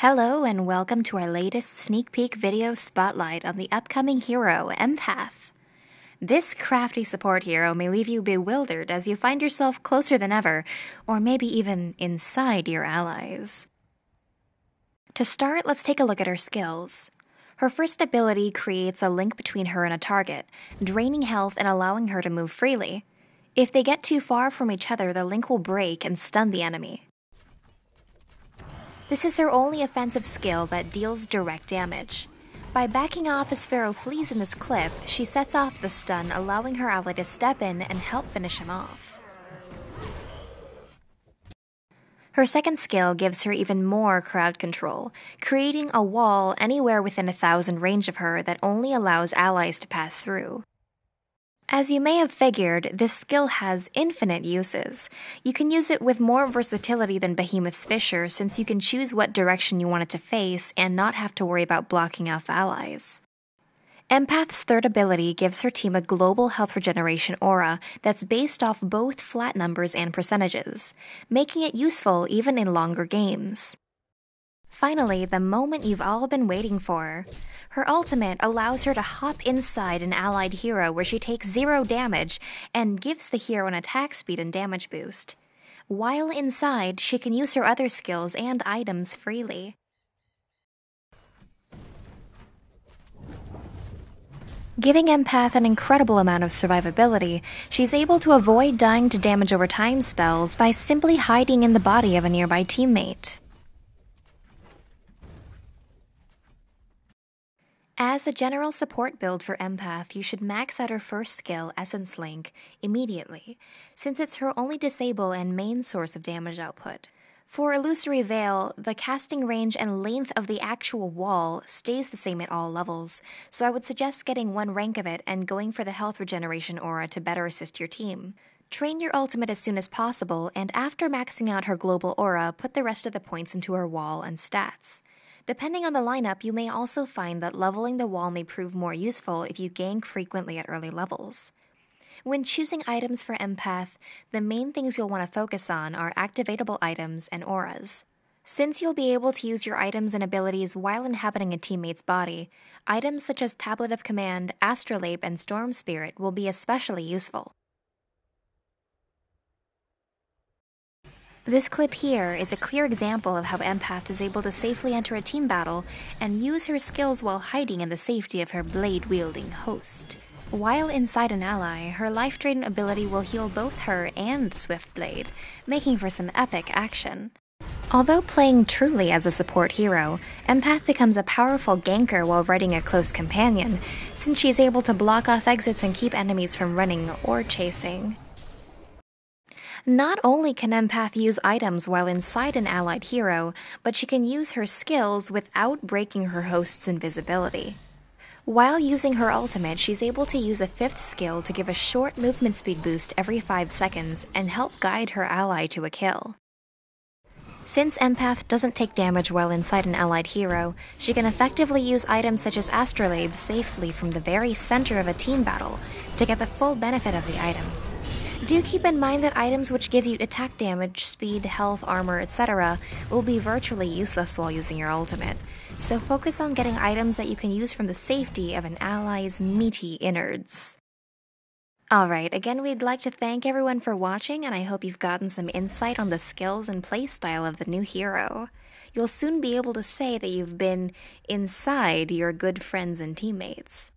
Hello, and welcome to our latest sneak peek video spotlight on the upcoming hero, Empath. This crafty support hero may leave you bewildered as you find yourself closer than ever, or maybe even inside your allies. To start, let's take a look at her skills. Her first ability creates a link between her and a target, draining health and allowing her to move freely. If they get too far from each other, the link will break and stun the enemy. This is her only offensive skill that deals direct damage. By backing off as Pharaoh flees in this clip, she sets off the stun, allowing her ally to step in and help finish him off. Her second skill gives her even more crowd control, creating a wall anywhere within a thousand range of her that only allows allies to pass through. As you may have figured, this skill has infinite uses. You can use it with more versatility than Behemoth's Fissure since you can choose what direction you want it to face and not have to worry about blocking off allies. Empath's third ability gives her team a global health regeneration aura that's based off both flat numbers and percentages, making it useful even in longer games. Finally, the moment you've all been waiting for. Her ultimate allows her to hop inside an allied hero where she takes zero damage and gives the hero an attack speed and damage boost. While inside, she can use her other skills and items freely. Giving Empath an incredible amount of survivability, she's able to avoid dying to damage over time spells by simply hiding in the body of a nearby teammate. As a general support build for Empath, you should max out her first skill, Essence Link, immediately, since it's her only disable and main source of damage output. For Illusory Veil, the casting range and length of the actual wall stays the same at all levels, so I would suggest getting one rank of it and going for the health regeneration aura to better assist your team. Train your ultimate as soon as possible, and after maxing out her global aura, put the rest of the points into her wall and stats. Depending on the lineup, you may also find that leveling the wall may prove more useful if you gank frequently at early levels. When choosing items for Empath, the main things you'll want to focus on are activatable items and auras. Since you'll be able to use your items and abilities while inhabiting a teammate's body, items such as Tablet of Command, Astrolabe, and Storm Spirit will be especially useful. This clip here is a clear example of how Empath is able to safely enter a team battle and use her skills while hiding in the safety of her blade-wielding host. While inside an ally, her life drain ability will heal both her and Swiftblade, making for some epic action. Although playing truly as a support hero, Empath becomes a powerful ganker while riding a close companion, since she's able to block off exits and keep enemies from running or chasing. Not only can Empath use items while inside an allied hero, but she can use her skills without breaking her host's invisibility. While using her ultimate, she's able to use a fifth skill to give a short movement speed boost every 5 seconds and help guide her ally to a kill. Since Empath doesn't take damage while inside an allied hero, she can effectively use items such as Astrolabe safely from the very center of a team battle to get the full benefit of the item. Do keep in mind that items which give you attack damage, speed, health, armor, etc. will be virtually useless while using your ultimate, so focus on getting items that you can use from the safety of an ally's meaty innards. Alright, again, we'd like to thank everyone for watching, and I hope you've gotten some insight on the skills and playstyle of the new hero. You'll soon be able to say that you've been inside your good friends and teammates.